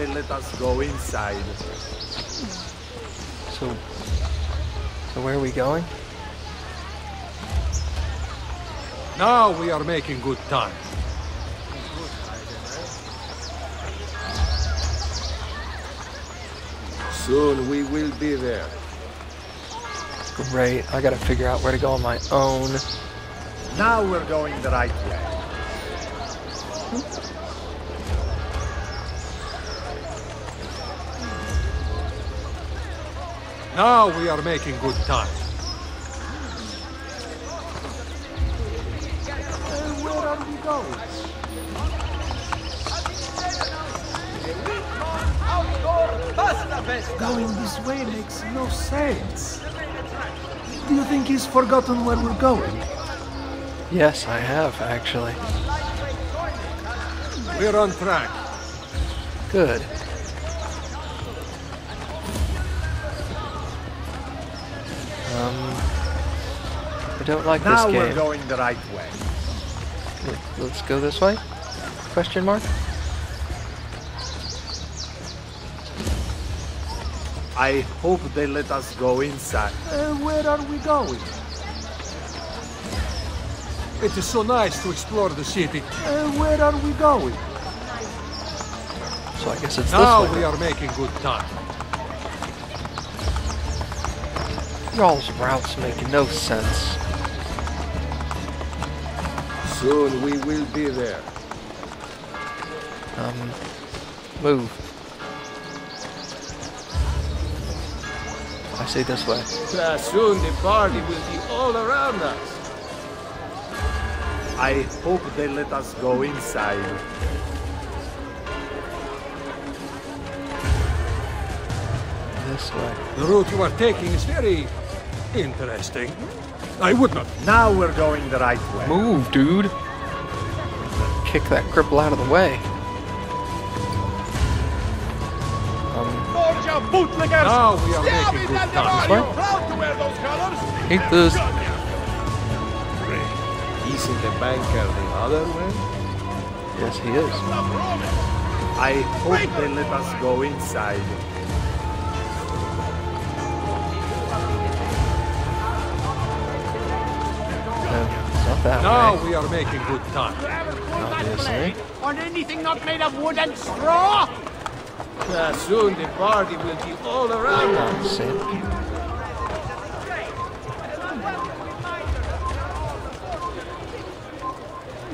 they let us go inside. So, so where are we going? Now we are making good time. Soon we will be there. Great. I gotta figure out where to go on my own. Now we're going the right way. Now we are making good time. where are we going? Going this way makes no sense. Do you think he's forgotten where we're going? Yes, I have, actually. We're on track. Good. I don't like Now this we're going the right way. Let- Let's go this way? Question mark? I hope they let us go inside. Uh, where are we going? It is so nice to explore the city. Uh, where are we going? So I guess it's Now this way. we are making good time. Y'all's routes make no sense. Soon we will be there. Um, move. I say this way. Uh, soon the party will be all around us. I hope they let us go inside. This way. The route you are taking is very interesting. I would not. Now we're going the right way. Move, dude! Kick that cripple out of the way. Um, Now we are making good time. what? Hate this. Isn't the banker the other way? Yes, he is. I hope they let us go inside. It's not that Now way. we are making good time. Obviously. On anything not made of wood and straw? Uh, soon the party will be all around us. Sink.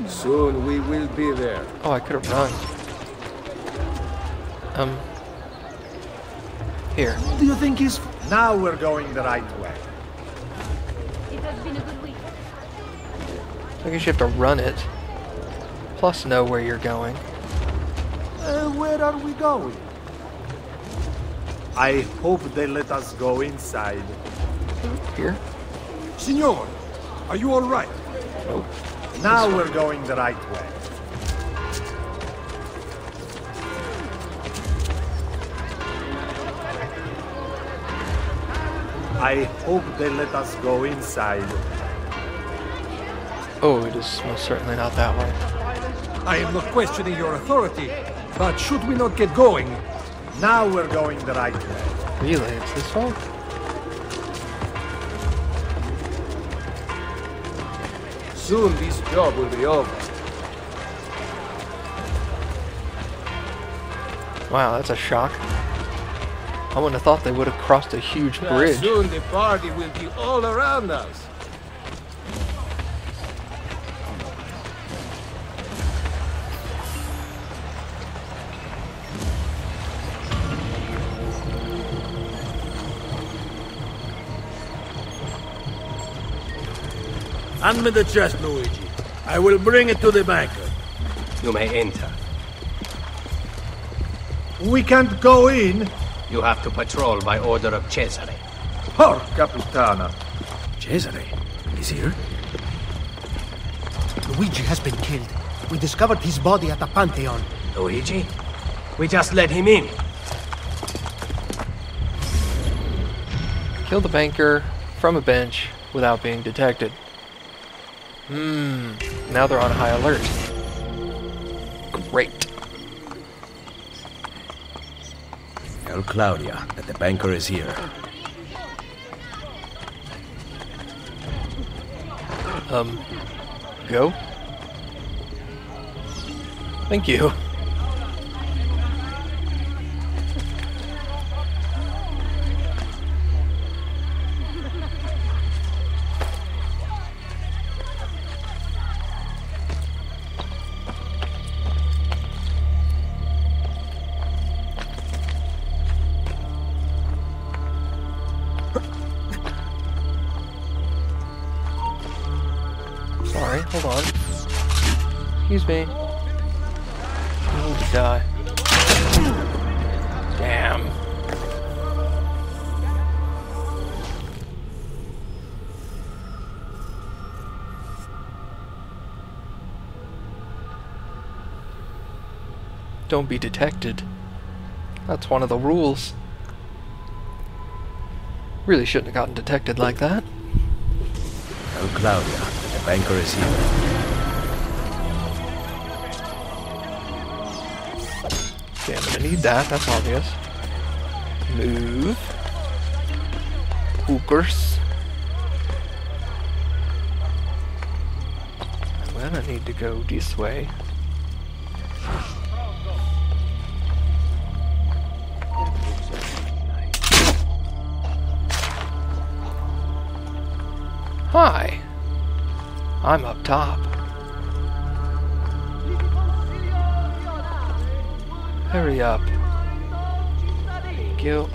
Soon we will be there. Oh, I could have run. Um. Here. Do you think he's... Now we're going the right way. I guess you have to run it. Plus know where you're going. Uh, where are we going? I hope they let us go inside. Here? Signor, are you all right? Nope. Now we're going the right way. I hope they let us go inside. Oh, it is most certainly not that way. I am not questioning your authority, but should we not get going? Now we're going the right way. Really? It's this way? Soon this job will be over. Wow, that's a shock. I wouldn't have thought they would have crossed a huge bridge. Soon the party will be all around us. Hand me the chest, Luigi. I will bring it to the banker. You may enter. We can't go in. You have to patrol by order of Cesare. Porca puttana. Cesare, he's here. Luigi has been killed. We discovered his body at the Pantheon. Luigi? We just let him in. Kill the banker from a bench without being detected. Hmm. Now they're on high alert. Great. Tell Claudia that the banker is here. Um, go? Thank you. Don't be detected. That's one of the rules. Really shouldn't have gotten detected like that. Tell Claudia the banker is here. Okay, I'm need that, that's obvious. Move. Hookers. I'm gonna need to go this way. I'm up top. Hurry up. Thank you.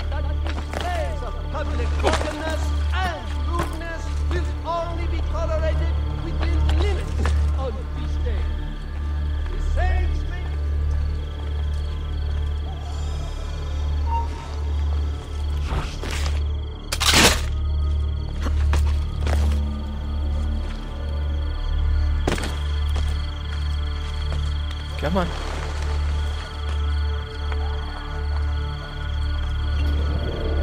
Come on.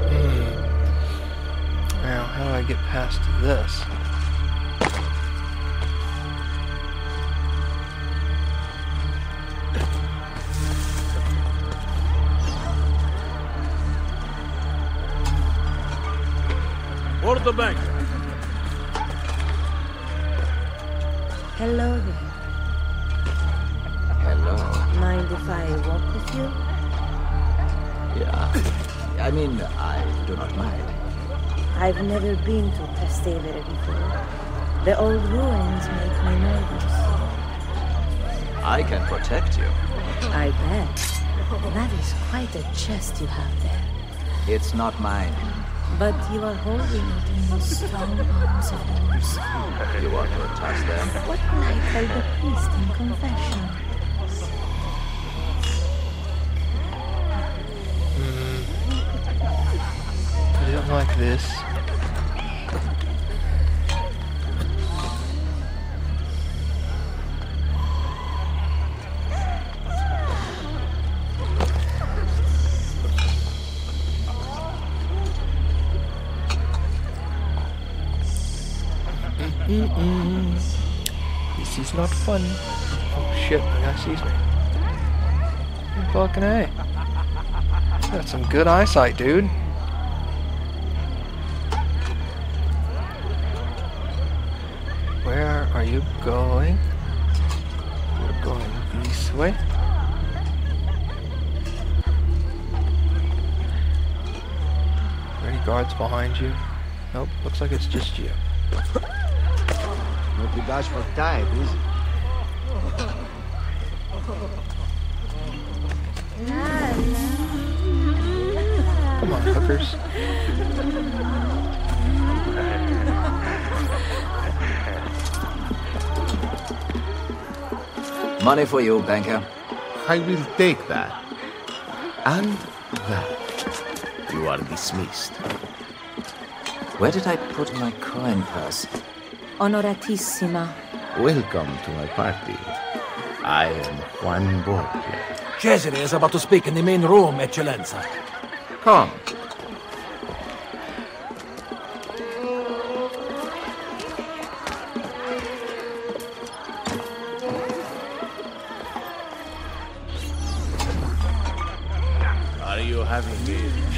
Hmm. Now, how do I get past this? For the bank? Hello there. Mind if I walk with you? Yeah. I mean, I do not mind. I've never been to Trastevere before. The old ruins make me nervous. I can protect you. I bet. That is quite a chest you have there. It's not mine. But you are holding it in the strong arms of yours. You want to touch them? What I tell the priest in confession? Like this. This is not fun. Oh shit, the guy sees me. Fucking A. Got some good eyesight, dude. Where are you going? You're going this way. Are any guards behind you? Nope, looks like it's just you. Not the dash for time, is it? Come on, hookers. Money for you, banker. I will take that. And that. You are dismissed. Where did I put my coin purse? Honoratissima. Welcome to my party. I am Juan Borgia. Cesare is about to speak in the main room, Eccellenza. Come.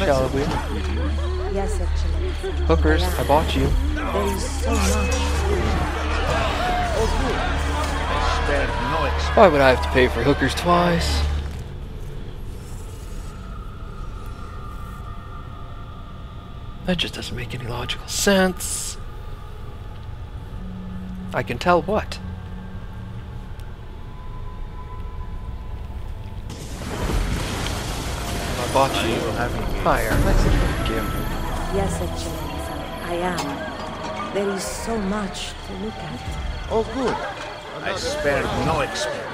Shall we? Yes, Excellency. Hookers, I bought you. There is so much. Spare no expense. Why would I have to pay for hookers twice? That just doesn't make any logical sense. I can tell what. I bought you. Higher. Thank you. Yes, Excellency. I am. There is so much to look at. Oh, good. I spared no expense.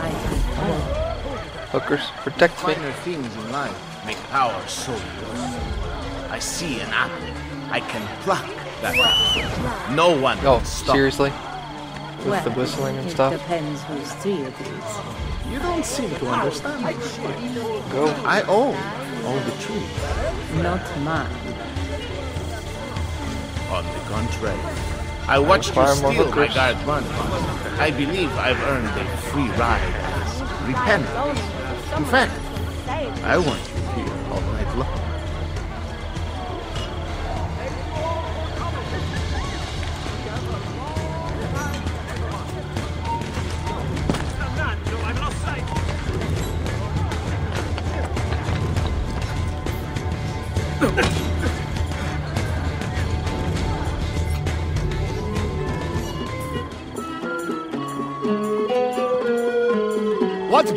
I have all. Hookers, protect me. Finer things in life make power so useful. I see an apple. I can pluck that apple. No one. Oh, can stop. seriously? With well, the whistling and it stuff? depends whose tree it is. You don't seem to understand. Go. I own all the trees. Not mine. On the contrary, I watched you steal my hookers. guard money. I believe I've earned a free ride Repent. In fact, I want you here all night long.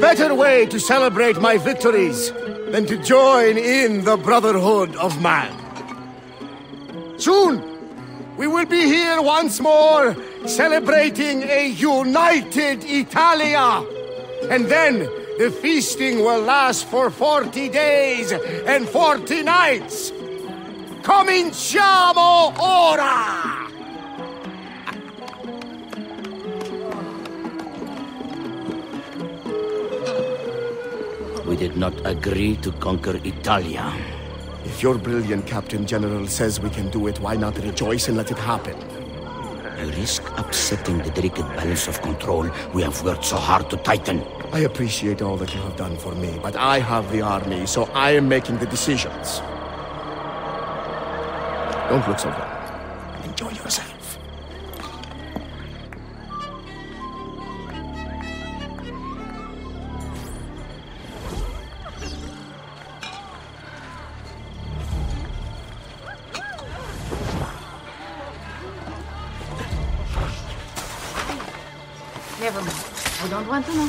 Better way to celebrate my victories than to join in the Brotherhood of Man? Soon, we will be here once more, celebrating a united Italia. And then, the feasting will last for 40 days and 40 nights. Cominciamo ora! Did not agree to conquer Italia. If your brilliant Captain General says we can do it, why not rejoice and let it happen? You risk upsetting the delicate balance of control we have worked so hard to tighten. I appreciate all that you have done for me, but I have the army, so I am making the decisions. Don't look so good. Never mind. I don't want to know.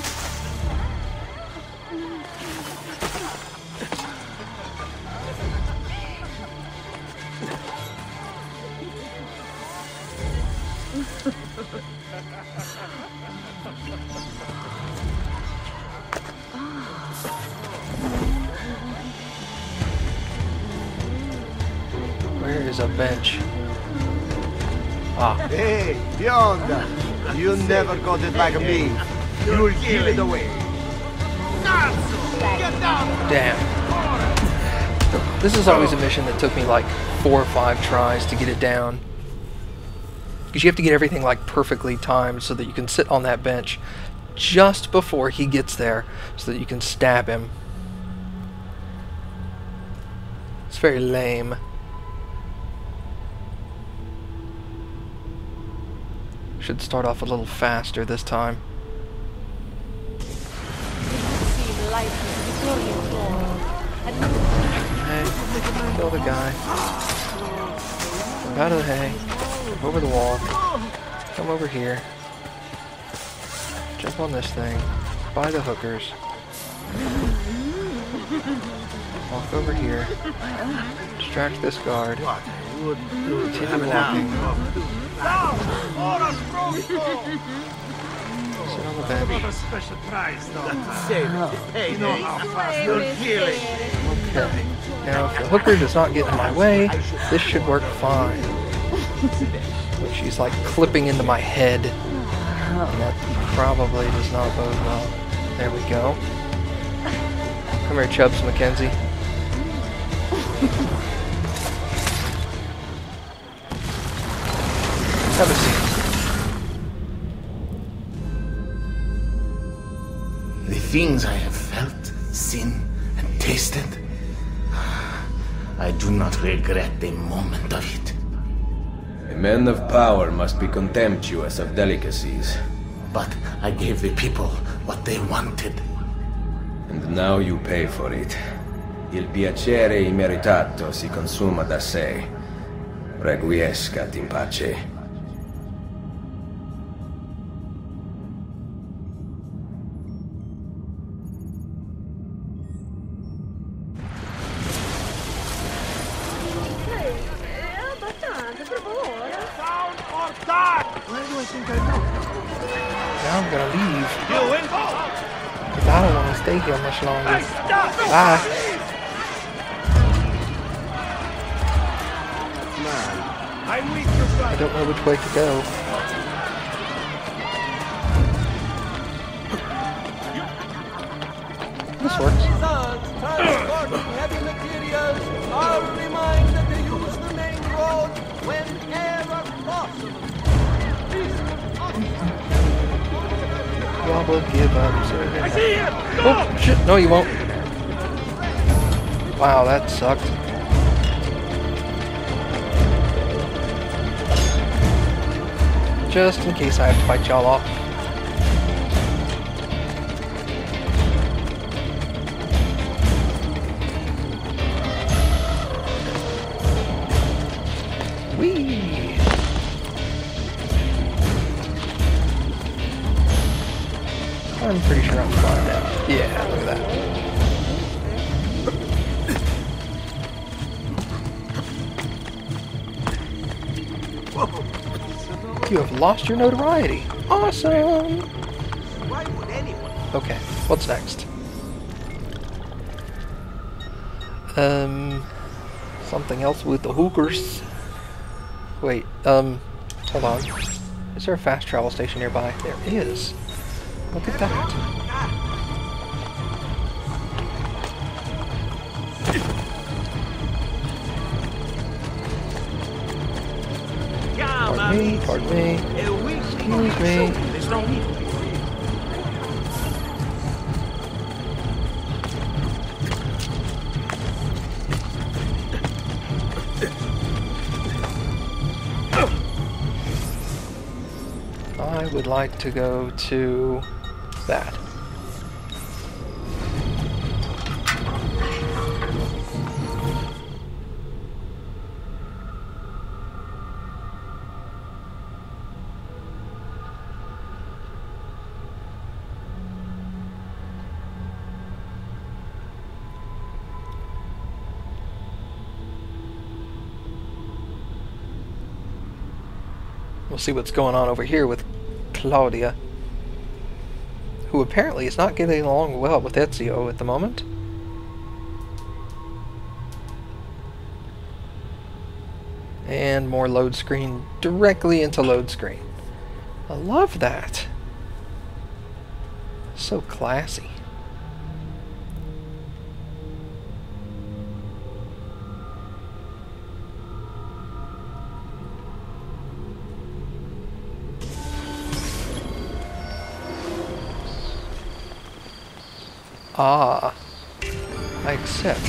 Where is a bench? Ah, Hey, Bionda, you never got it like me. You'll give it away. damn. This is always a mission that took me like four or five tries to get it down. Because you have to get everything like perfectly timed so that you can sit on that bench just before he gets there so that you can stab him. It's very lame. Should start off a little faster this time. Hey, kill the guy. Out of the hay. Over the wall. Come over here. Jump on this thing. Buy the hookers. Walk over here. Distract this guard. Continue walking. Bench. special prize, though. Save it. Hey, you know. Okay. Now, if the hooker does not get in my way, this should work fine. But she's like clipping into my head. And that probably does not bode well. There we go. Come here, Chubbs Mackenzie. Have a seat. The things I have felt, seen, and tasted I do not regret a moment of it. A man of power must be contemptuous of delicacies. But I gave the people what they wanted. And now you pay for it. Il piacere immeritato si consuma da sé. Requiescat in pace. Stay here much longer. Bye. I don't know which way to go. Give up, sir. I see him! Oh, shit. No, you won't. Wow, that sucked. Just in case I have to fight y'all off. I'm pretty sure I'm fine now. Yeah, look at that. You have lost your notoriety. Awesome! Okay, what's next? Um, something else with the hookers. Wait, um, hold on. Is there a fast travel station nearby? There is. Look at that. Pardon me, pardon me. Excuse me. I would like to go to that. We'll see what's going on over here with Claudia, who apparently is not getting along well with Ezio at the moment. And more load screen directly into load screen. I love that. So classy. Ah, I accept.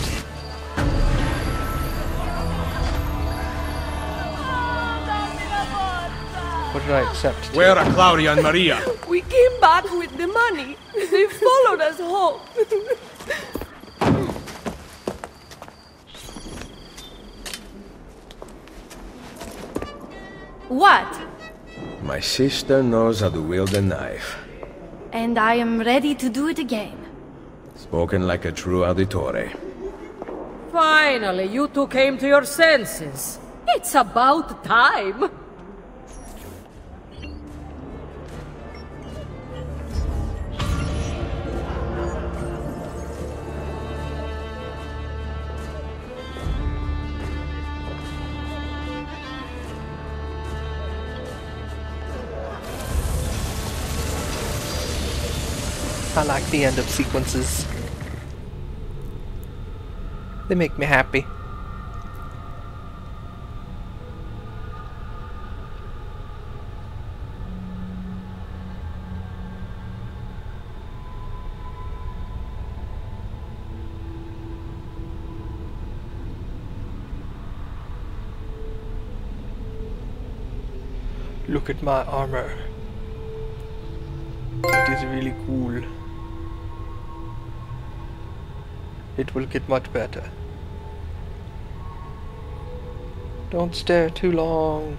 What did I accept? Where are Claudia and Maria? We came back with the money. They followed us home. what? My sister knows how to wield a knife. And I am ready to do it again. Spoken like a true auditore. Finally, you two came to your senses. It's about time. the end of sequences. They make me happy. Look at my armor. It is really cool. It will get much better. Don't stare too long.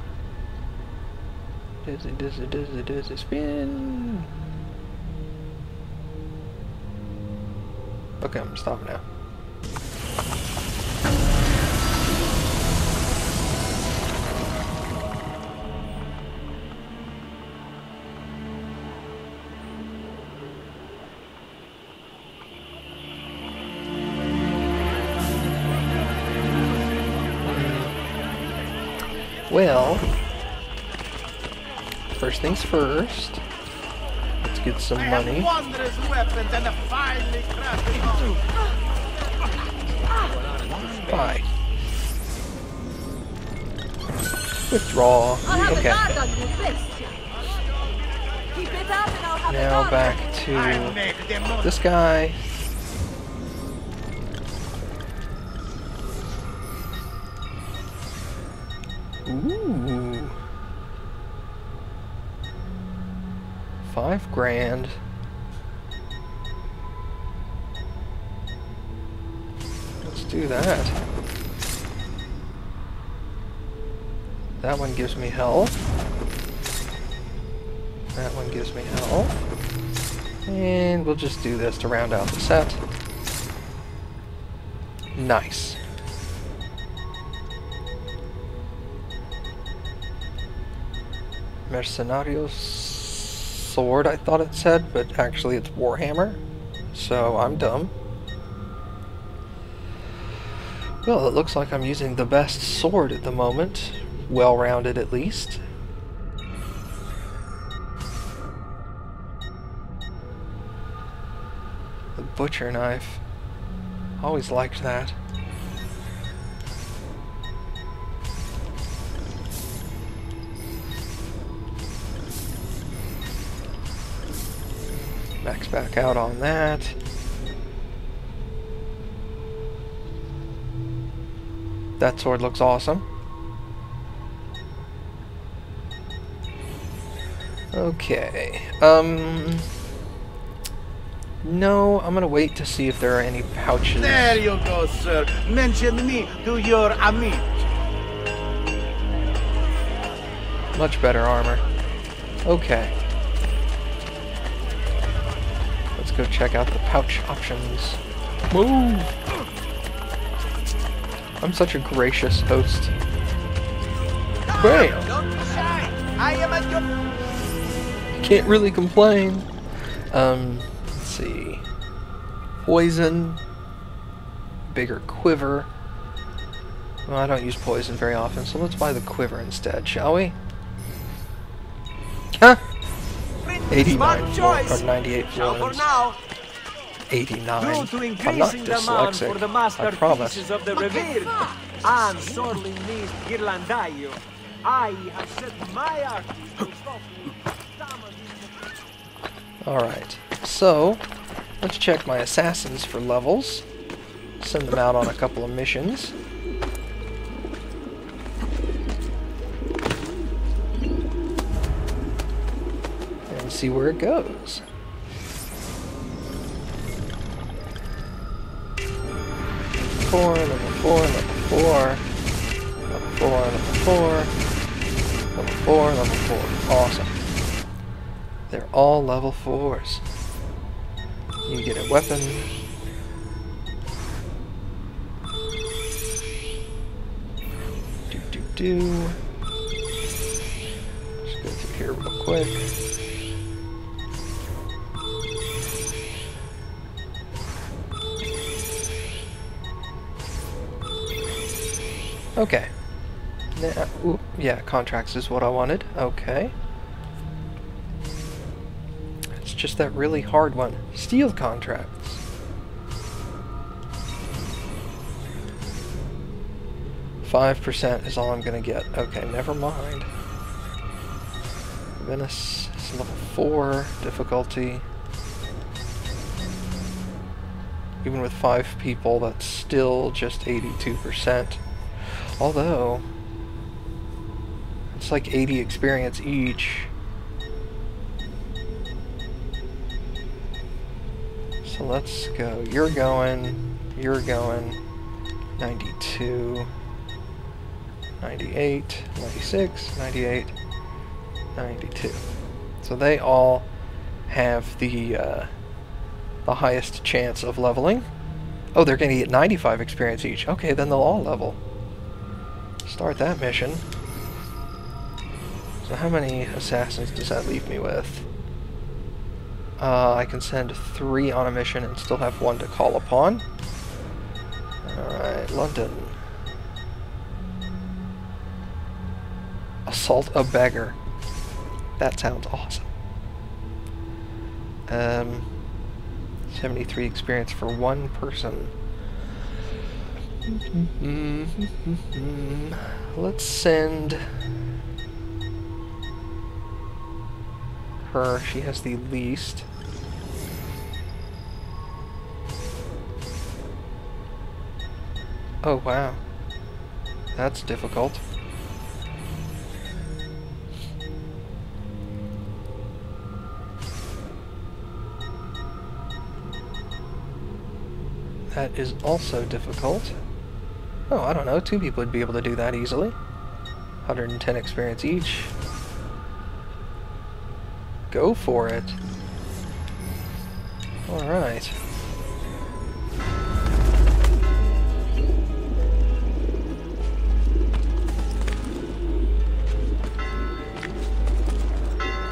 Dizzy, dizzy, dizzy, dizzy, spin. Okay, I'm stopping now. Well, first things first. Let's get some money. Bye. Withdraw. Okay. Now back to this guy. Five grand. Let's do that. That one gives me health. That one gives me health. And we'll just do this to round out the set. Nice. Mercenarios sword, I thought it said, but actually it's Warhammer. So I'm dumb. Well, it looks like I'm using the best sword at the moment. Well-rounded at least. The butcher knife. Always liked that. Max back out on that. That sword looks awesome. Okay. Um. No, I'm gonna wait to see if there are any pouches. There you go, sir. Mention me to your amit. Much better armor. Okay. Go check out the pouch options. Move! I'm such a gracious host. Great! Can't really complain. Um, let's see. Poison. Bigger quiver. Well, I don't use poison very often, so let's buy the quiver instead, shall we? Huh? 89 flo- or 98 florins. now, 89. due to I'm not increasing demand for the dyslexic. I promise. masterpieces of the revered and sorely needs Ghirlandaio, I have set my art to stop Alright, so let's check my assassins for levels. Send them out on a couple of missions. See where it goes. Four, level four, level four, level four, level four, level four, level four. Awesome. They're all level 4s. You get a weapon. Do do do. Just go through here real quick. Okay. Now, uh, ooh, yeah, contracts is what I wanted. Okay. It's just that really hard one. Steel contracts. Five percent is all I'm gonna get. Okay, never mind. Venice is level four difficulty. Even with five people, that's still just 82%. Although, It's like 80 experience each. So let's go. You're going. You're going. 92. 98. 96. 98. 92. So they all have the uh, the highest chance of leveling. Oh, they're going to get 95 experience each. Okay, then they'll all level. Start that mission. So how many assassins does that leave me with? Uh, I can send three on a mission and still have one to call upon. Alright, London. Assault a beggar. That sounds awesome. Um, 73 experience for one person. Mm-hmm. Let's send her. She has the least. Oh, wow. That's difficult. That is also difficult. Oh, I don't know. Two people would be able to do that easily. 110 experience each. Go for it. Alright.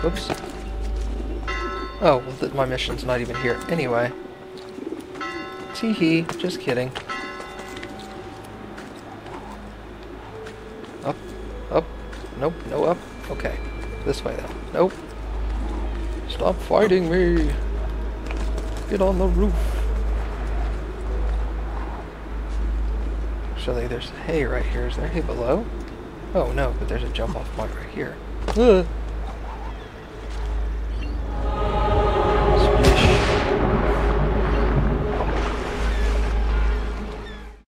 Oops. Oh, well, my mission's not even here anyway. Tee-hee, just kidding. Up, up, nope, no up. Okay, this way though. Nope. Stop fighting me! Get on the roof. Actually, there's hay right here. Is there hay below? Oh no, but there's a jump off point right here. Ugh.